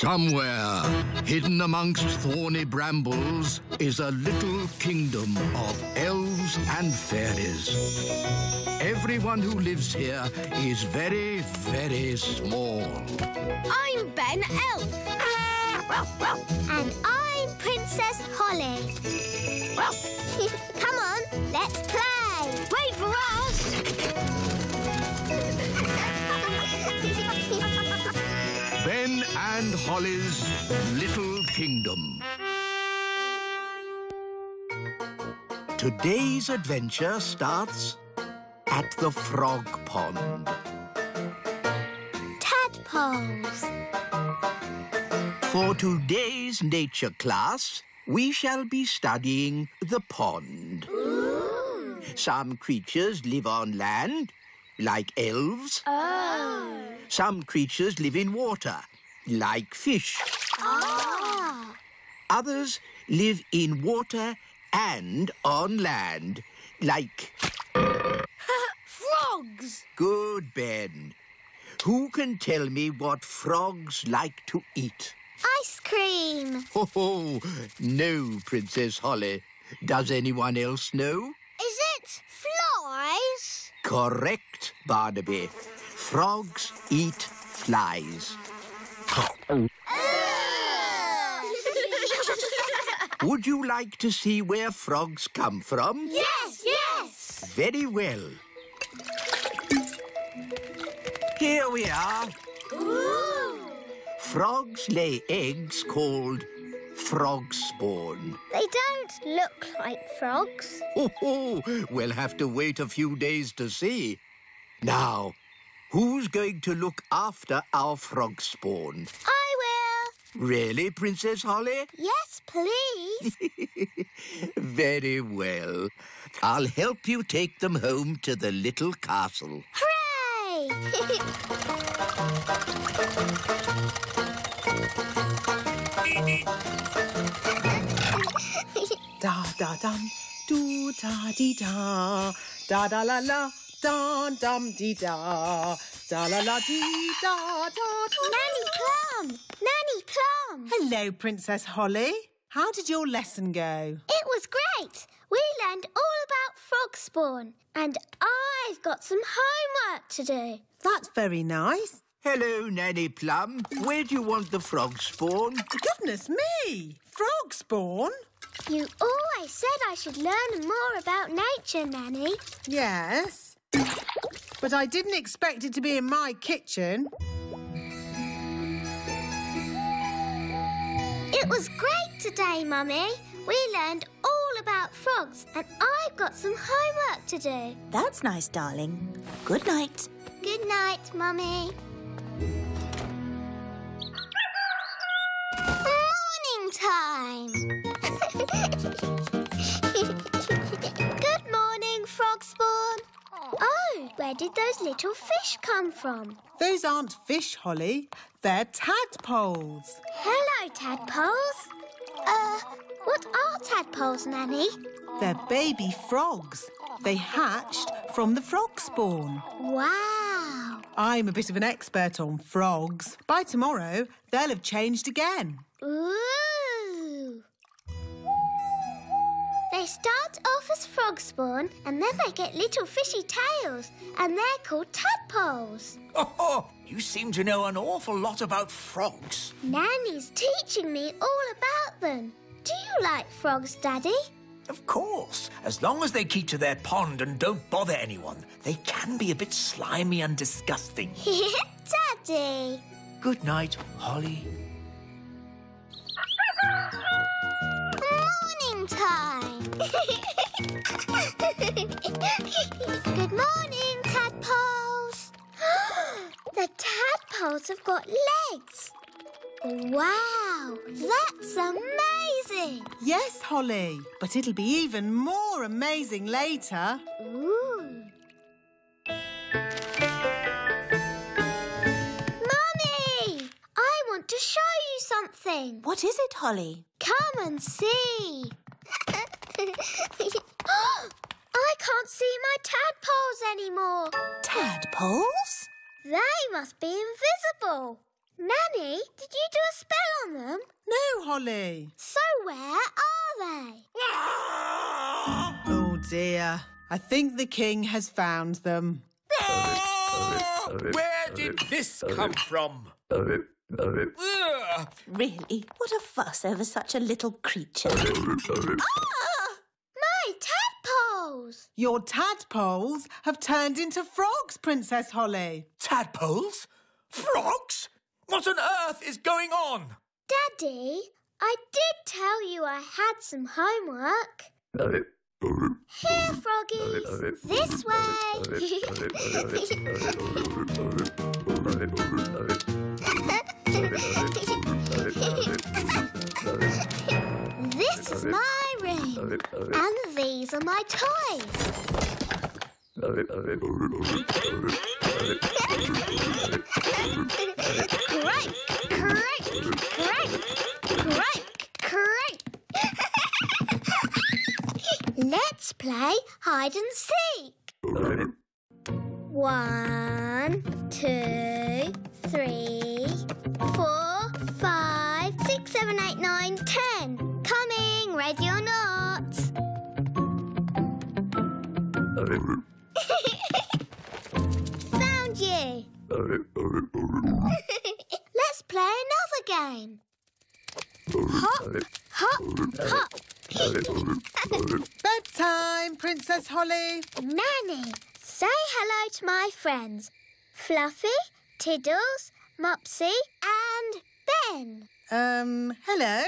Somewhere, hidden amongst thorny brambles, is a little kingdom of elves and fairies. Everyone who lives here is very, very small. I'm Ben Elf. And I'm Princess Holly. Come on, let's play. Holly's Little Kingdom. Today's adventure starts at the frog pond. Tadpoles. For today's nature class, we shall be studying the pond. Some creatures live on land, like elves. Oh. Some creatures live in water, like fish. Ah. Others live in water and on land, like Frogs. good Ben. Who can tell me what frogs like to eat? Ice cream. Oh, no, Princess Holly. Does anyone else know? Is it flies? Correct, Barnaby. Frogs eat flies. Would you like to see where frogs come from? yes, yes. Very well. Here we are. Ooh. Frogs lay eggs called frog spawn. They don't look like frogs. Oh, oh, we'll have to wait a few days to see. Now, who's going to look after our frog spawn? I will. Really, Princess Holly? Yes, please. Very well. I'll help you take them home to the little castle. Hooray! Da da dum, do da dee da, da da la la, da dum dee da, da la la dee da da da. Nanny Plum! Nanny Plum! Hello, Princess Holly. How did your lesson go? It was great. We learned all about frog spawn, and I've got some homework to do. That's very nice. Hello, Nanny Plum. Where do you want the frog spawn? Goodness me! Frog spawn? You always said I should learn more about nature, Nanny. Yes. But I didn't expect it to be in my kitchen. It was great today, Mummy. We learned all about frogs, and I've got some homework to do. That's nice, darling. Good night. Good night, Mummy. Morning time. Where did those little fish come from? Those aren't fish, Holly. They're tadpoles. Hello, tadpoles. Uh, what are tadpoles, Nanny? They're baby frogs. They hatched from the frog spawn. Wow. I'm a bit of an expert on frogs. By tomorrow, they'll have changed again. Ooh. Start off as frog spawn and then they get little fishy tails and they're called tadpoles. Oh, you seem to know an awful lot about frogs. Nanny's teaching me all about them. Do you like frogs, Daddy? Of course, as long as they keep to their pond and don't bother anyone, they can be a bit slimy and disgusting. Daddy. Good night, Holly. Morning time. Good morning, tadpoles. the tadpoles have got legs. Wow, that's amazing. Yes, Holly, but it'll be even more amazing later. Ooh. Mummy, I want to show you something. What is it, Holly? Come and see. I can't see my tadpoles anymore. Tadpoles? They must be invisible. Nanny, did you do a spell on them? No, Holly. So where are they? Oh dear. I think the king has found them. Ah! Where did this come from? Really? What a fuss over such a little creature. My tadpoles! Your tadpoles have turned into frogs, Princess Holly. Tadpoles? Frogs? What on earth is going on? Daddy, I did tell you I had some homework. Here, froggies. This way. this is my room. And these are my toys. Crank, crank, crank, crank, crank. Let's play hide and seek. One, two, ready or not? Found you. Let's play another game. Hop, hop, hop. Bedtime, Princess Holly. Nanny, say hello to my friends Fluffy, Tiddles, Mopsy, and Ben. Um, hello.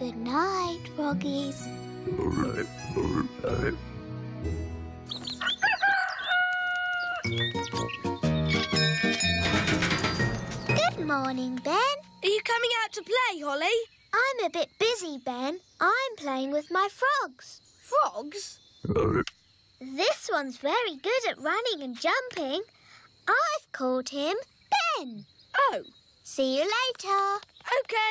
Good night, froggies. Good morning, Ben. Are you coming out to play, Holly? I'm a bit busy, Ben. I'm playing with my frogs. Frogs? This one's very good at running and jumping. I've called him Ben. Oh, See you later. okay.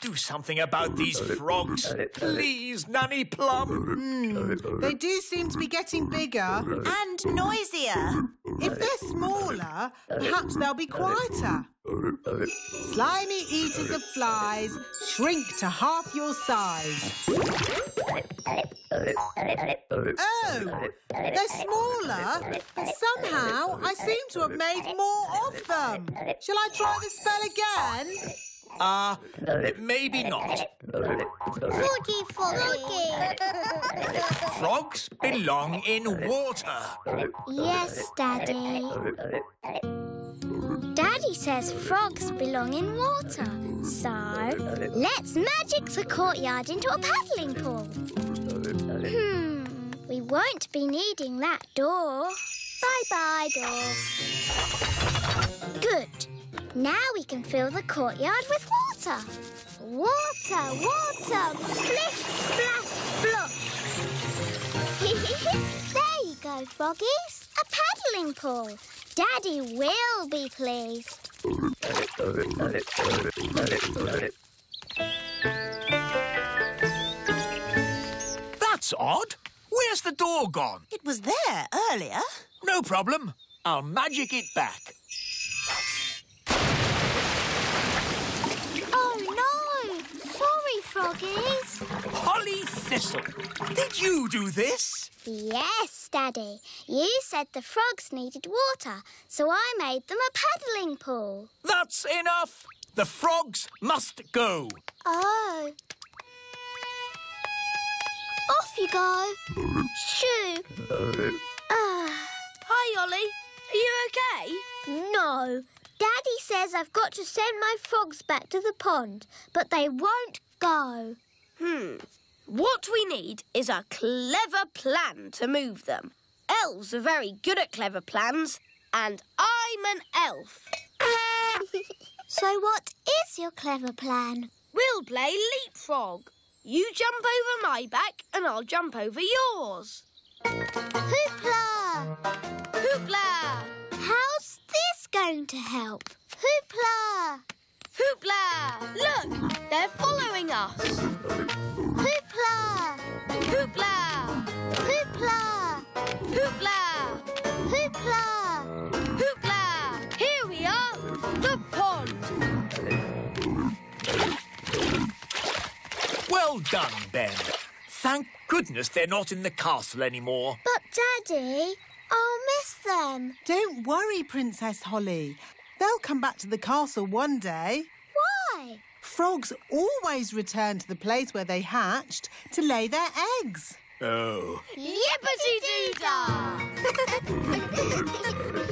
Do something about these frogs. Please, Nanny Plum. Hmm. They do seem to be getting bigger. And noisier. If they're smaller, perhaps they'll be quieter. Slimy eaters of flies shrink to half your size. Oh, they're smaller, but somehow I seem to have made more of them. Shall I try the spell again? Uh, maybe not. Froggy, froggy. Frogs belong in water. yes, Daddy. Daddy says frogs belong in water. So, let's magic the courtyard into a paddling pool. Hmm, we won't be needing that door. Bye-bye, door. Good. Now we can fill the courtyard with water. Water, water, splish, splash, splosh. there you go, froggies. A paddling pool. Daddy will be pleased. That's odd. Where's the door gone? It was there earlier. No problem. I'll magic it back. Oh no! Sorry, froggies. Holly Thistle, did you do this? Yes, Daddy. You said the frogs needed water, so I made them a paddling pool. That's enough. The frogs must go. Oh. Off you go. Shoo. Ah. hi, Holly. Are you okay? No. Daddy says I've got to send my frogs back to the pond, but they won't go. Hmm. What we need is a clever plan to move them. Elves are very good at clever plans, and I'm an elf. So what is your clever plan? We'll play leapfrog. You jump over my back, and I'll jump over yours. Hoopla! Hoopla! How's this going to help? Hoopla! Hoopla! Look, they're following us. Hoopla! Hoopla! Hoopla! Hoopla! Hoopla! Hoopla! Here we are, the pond. Well done, Ben. Thank goodness they're not in the castle anymore. But, Daddy, I'll miss them. Don't worry, Princess Holly. They'll come back to the castle one day. Why? Frogs always return to the place where they hatched to lay their eggs. Oh. Yippity-doo-dah!